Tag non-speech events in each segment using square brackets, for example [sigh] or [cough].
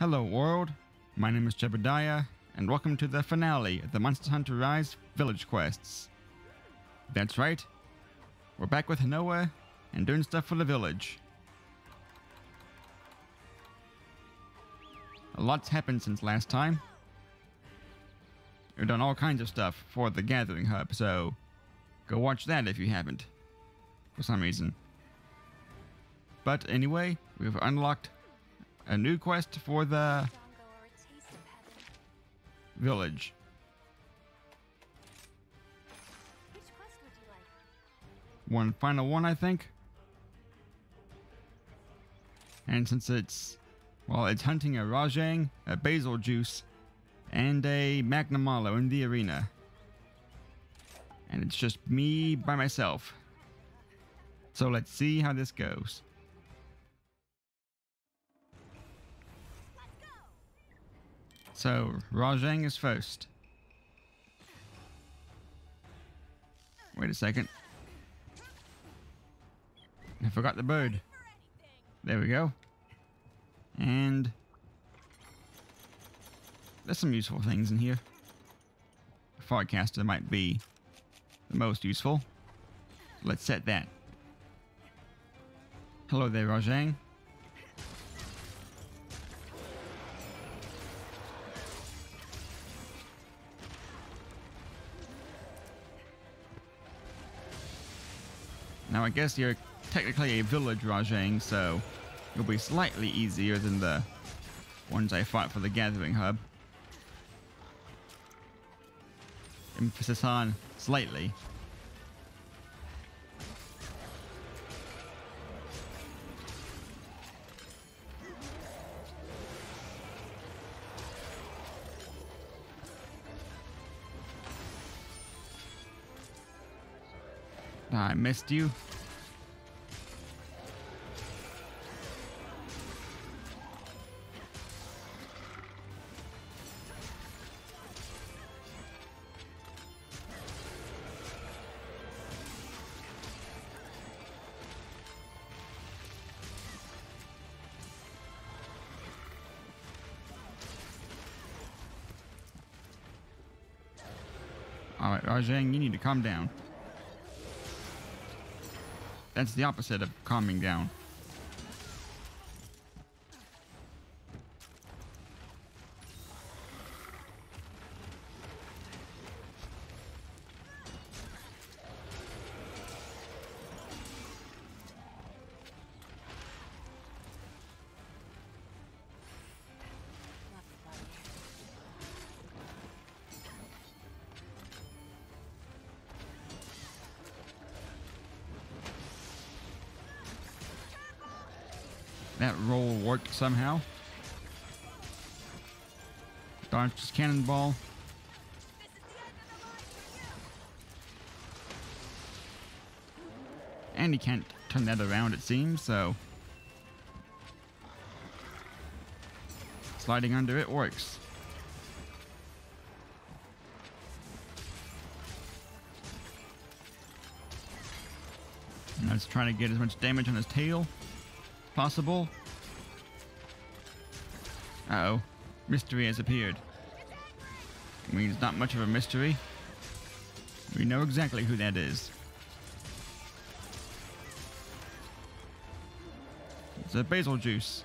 Hello, world. My name is Jebediah, and welcome to the finale of the Monster Hunter Rise Village Quests. That's right. We're back with Noah and doing stuff for the village. A lot's happened since last time. We've done all kinds of stuff for the Gathering Hub, so go watch that if you haven't, for some reason. But anyway, we've unlocked a new quest for the village. One final one, I think. And since it's, well, it's hunting a Rajang, a Bazelgeuse, and a Magnamalo in the arena. And it's just me by myself. So let's see how this goes. So, Rajang is first. Wait a second. I forgot the bird. There we go. And there's some useful things in here. The Farcaster might be the most useful. Let's set that. Hello there, Rajang. Now I guess you're technically a village Rajang, so you'll be slightly easier than the ones I fought for the Gathering Hub. Emphasis on slightly. I missed you. Alright, Rajang, you need to calm down. That's the opposite of calming down. That roll worked somehow. Dodged cannonball. And he can't turn that around, it seems, so. Sliding under it works. Now it's trying to get as much damage on his tail possible. Uh oh. Mystery has appeared. I mean, it's not much of a mystery. We know exactly who that is. It's a Bazelgeuse.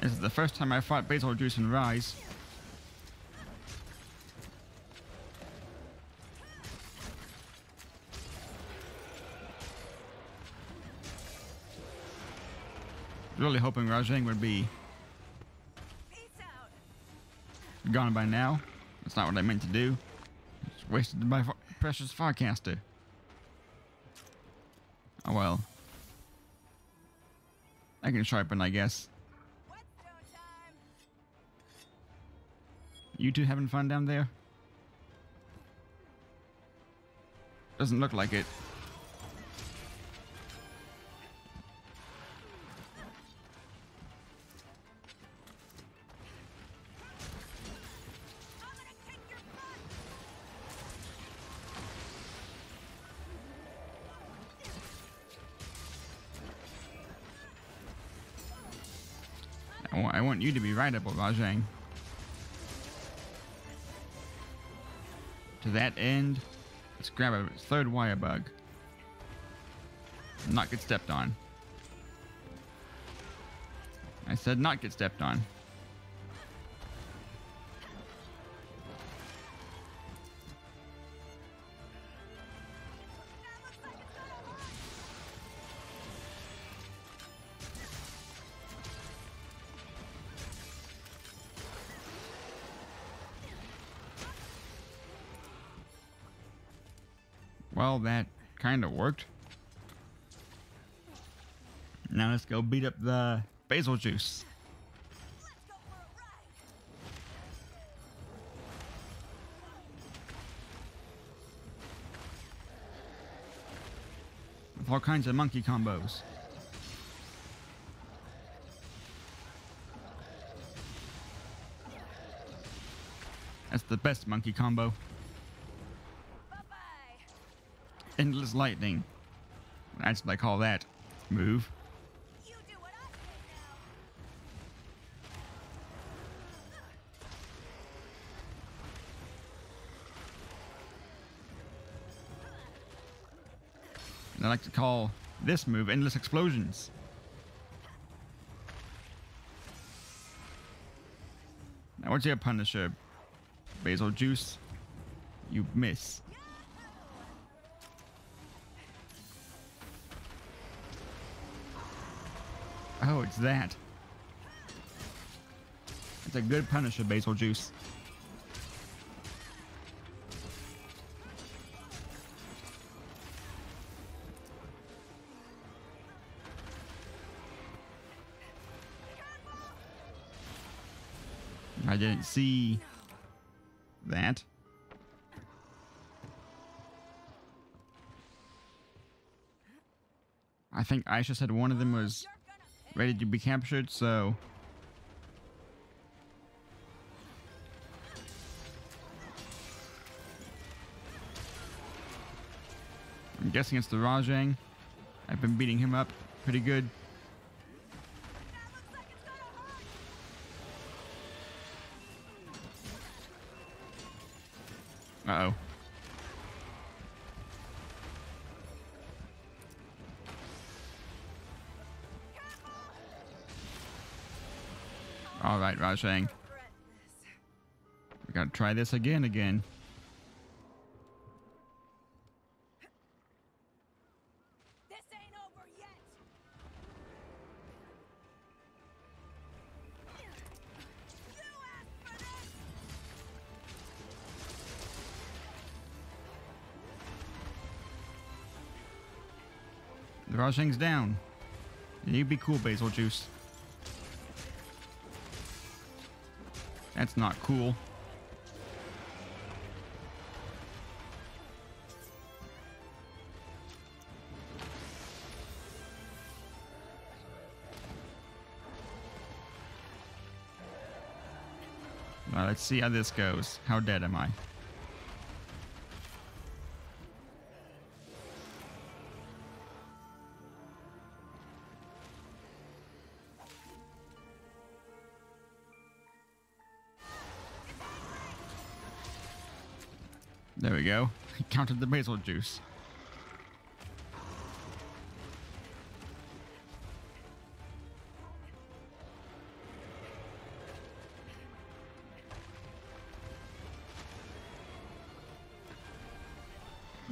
This is the first time I fought Bazelgeuse in Rise. Really hoping Rajang would be gone by now. That's not what I meant to do. Wasted my precious Farcaster. Oh well. I can sharpen, I guess. You two having fun down there? Doesn't look like it. I want you to be right about Rajang. To that end, let's grab a third wire bug. Not get stepped on. I said not get stepped on. Well, that kind of worked. Now let's go beat up the Bazelgeuse. With all kinds of monkey combos. That's the best monkey combo. Endless lightning. That's what I call that move. And I like to call this move endless explosions. Now, what's your Punisher? Bazelgeuse. You miss. Oh, it's that. It's a good Punisher, Bazelgeuse. I didn't see that. I think Aisha said one of them was ready to be captured, so. I'm guessing it's the Rajang. I've been beating him up pretty good. Uh All right, Rajang. Regret this. We gotta try this again, again. This ain't over yet. You asked for this. The Rajang's down. You be cool, Bazelgeuse. That's not cool. Let's see how this goes. How dead am I? There we go. [laughs] He counted the Bazelgeuse.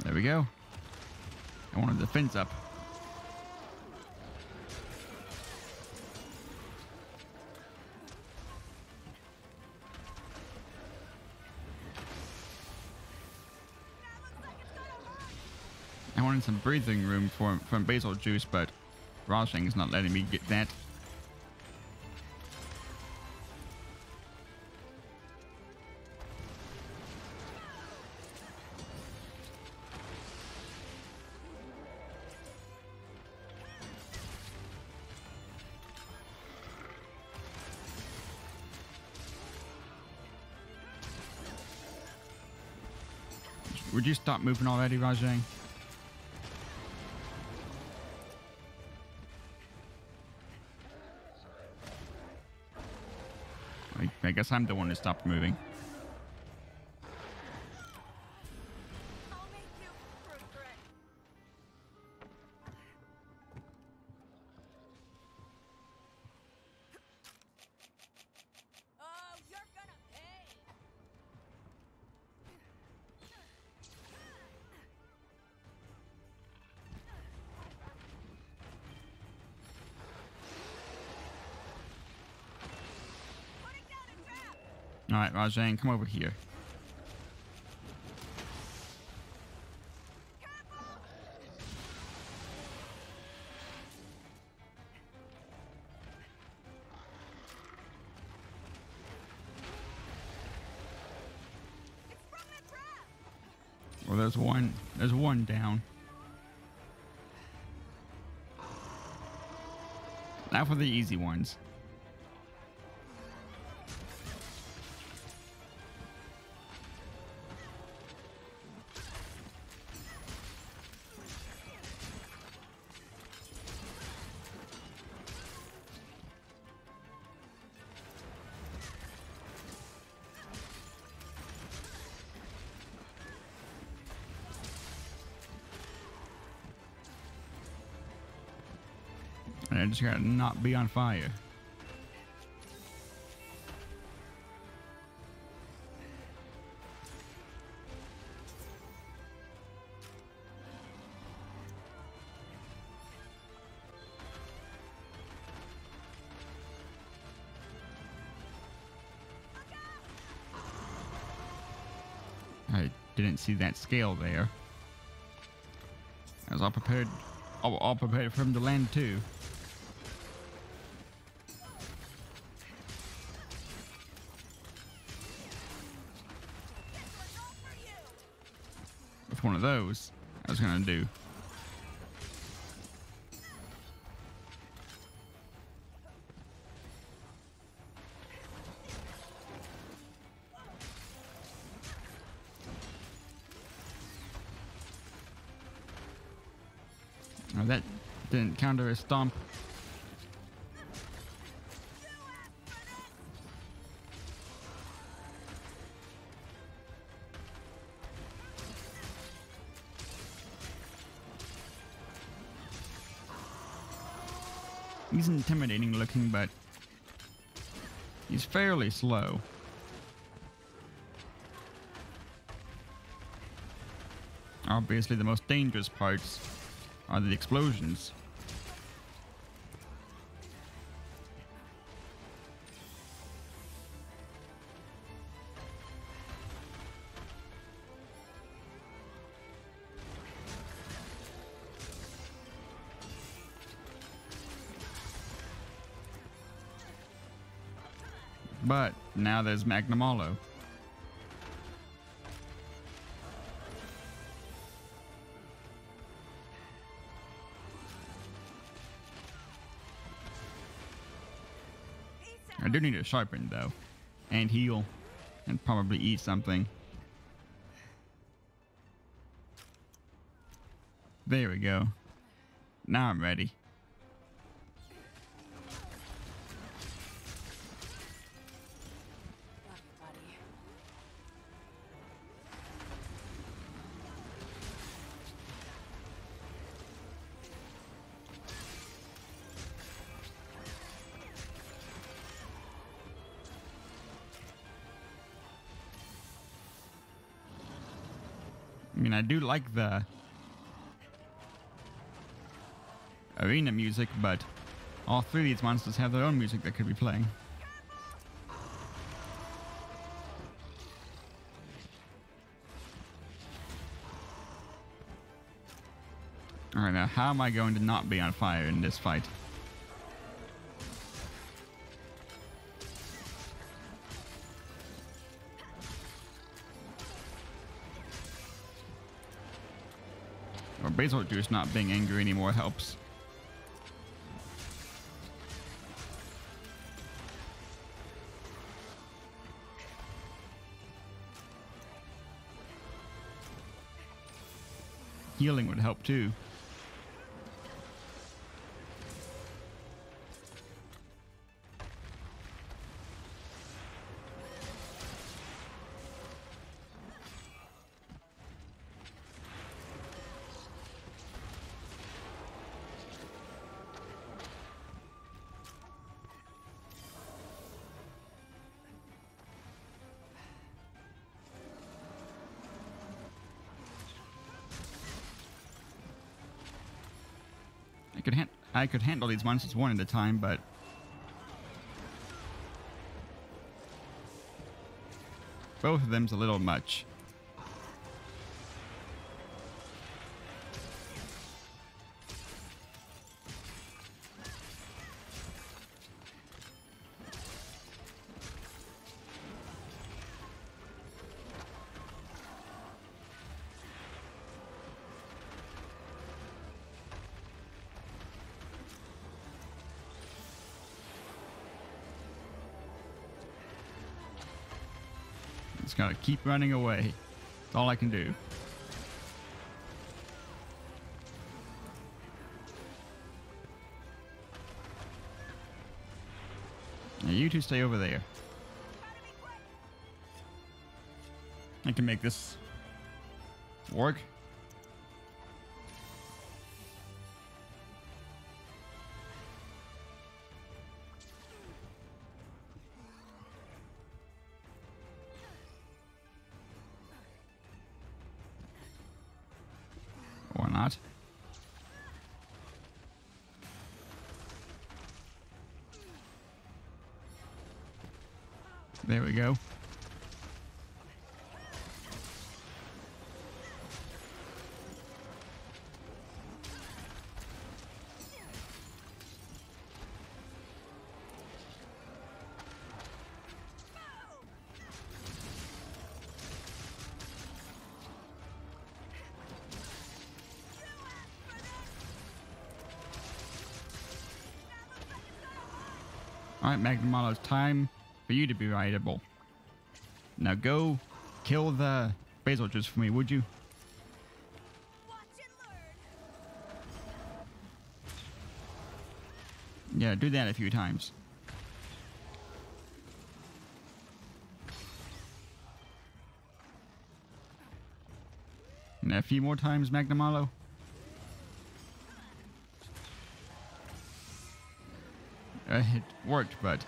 There we go. I wanted the fence up. Wanted some breathing room for, from Bazelgeuse, but Rajang is not letting me get that. Would you stop moving already, Rajang? Guess I'm the one who stopped moving. All right, Rajang, come over here. Well, there's one. There's one down. Now for the easy ones. I just gotta not be on fire. I didn't see that scale there. I was all prepared, all, all prepared for him to land too. One of those, I was gonna do. Oh, that didn't counter a stomp. He's intimidating looking, but he's fairly slow. Obviously, the most dangerous parts are the explosions. Now there's. Peace I do need to sharpen though, and heal, and probably eat something. There we go. Now I'm ready. I do like the arena music, but all three of these monsters have their own music that could be playing. Alright, now how am I going to not be on fire in this fight? Bazelgeuse not being angry anymore helps. Healing would help too. Could I could handle these monsters one at a time, but both of them's a little much. Just gotta keep running away. That's all I can do. Now you two stay over there. I can make this work. There we go. Alright, Magnamalo, it's time for you to be rideable. Now go kill the Bazelgeuse for me, would you? Yeah, do that a few times. And a few more times, Magnamalo. Uh, it worked, but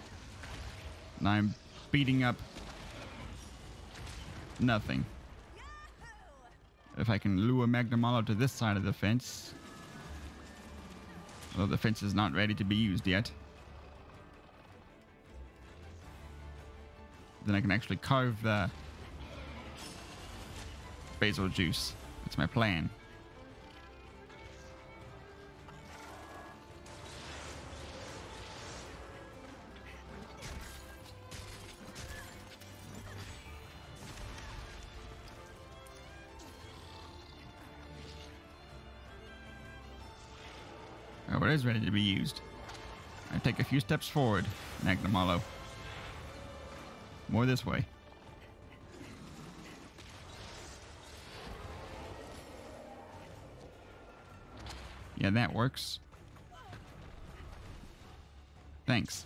I'm beating up nothing. If I can lure Magnamalo to this side of the fence, Although the fence is not ready to be used yet. Then I can actually carve the Bazelgeuse. That's my plan. Is ready to be used. I take a few steps forward, Magnamalo. More this way. Yeah, that works. Thanks.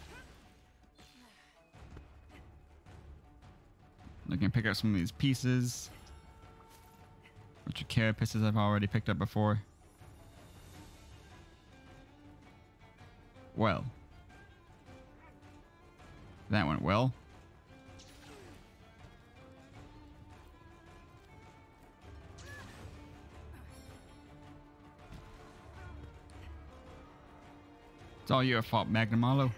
I can pick up some of these pieces. Which are carapaces I've already picked up before. Well. That went well. It's all your fault, Magnamalo.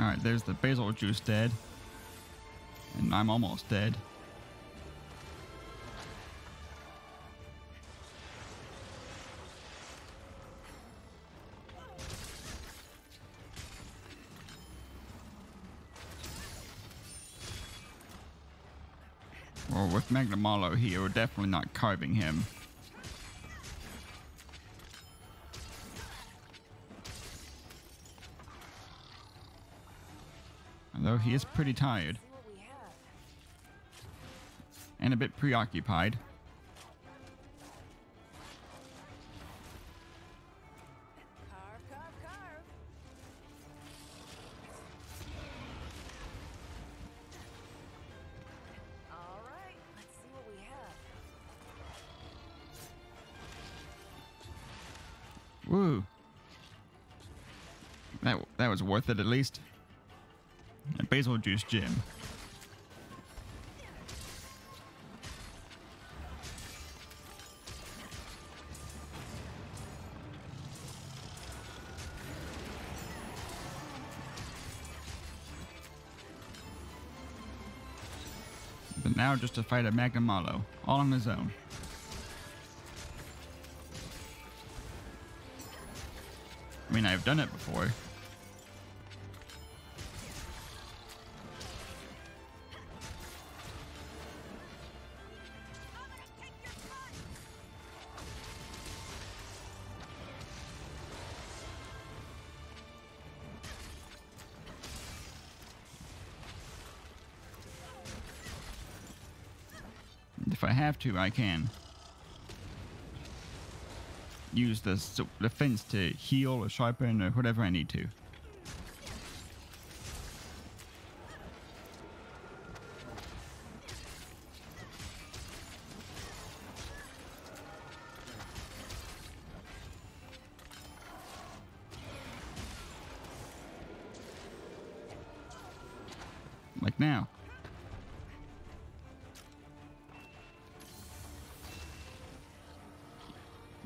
Alright, there's the Bazelgeuse dead. And I'm almost dead. Well, with Magnamalo here, we're definitely not carving him. He is pretty tired. And a bit preoccupied. Woo. That that was worth it at least. Bazelgeuse gym. But now just to fight a Magnamalo, all on his own. I mean, I've done it before. I have to, I can. Use the, the fence to heal or sharpen or whatever I need to.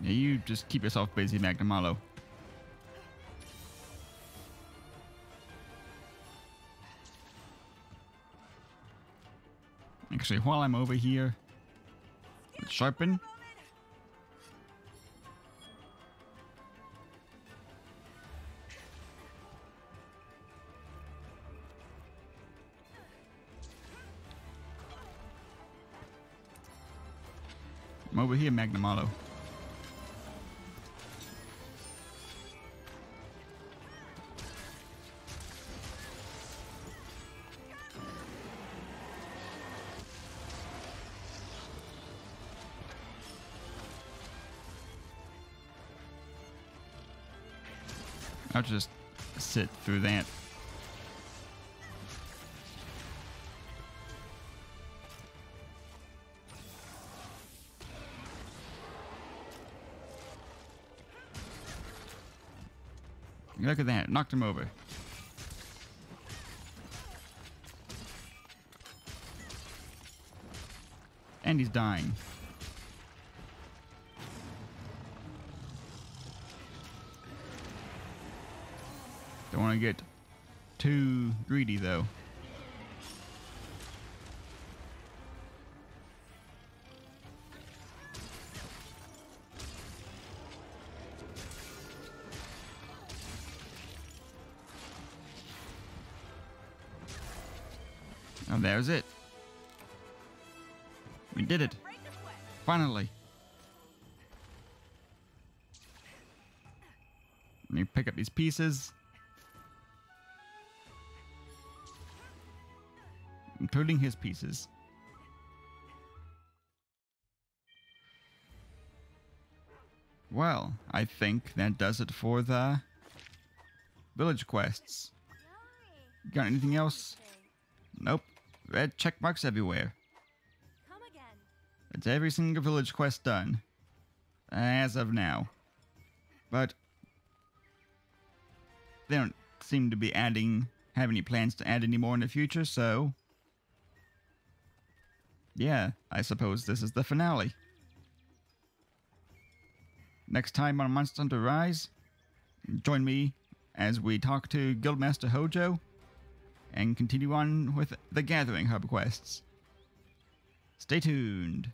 Yeah, you just keep yourself busy, Magnamalo. Actually, while I'm over here, sharpen. I'm over here, Magnamalo. I'll just sit through that. Look at that, knocked him over. And he's dying. Want to get too greedy though. Oh, there's it. We did it. Finally. Let me pick up these pieces. Including his pieces. Well, I think that does it for the village quests. Got anything else? Nope. Red check marks everywhere. It's every single village quest done. As of now. But they don't seem to be adding have any plans to add any more in the future, so yeah, I suppose this is the finale. Next time on Monster Hunter Rise, join me as we talk to Guildmaster Hojo and continue on with the Gathering Hub quests. Stay tuned.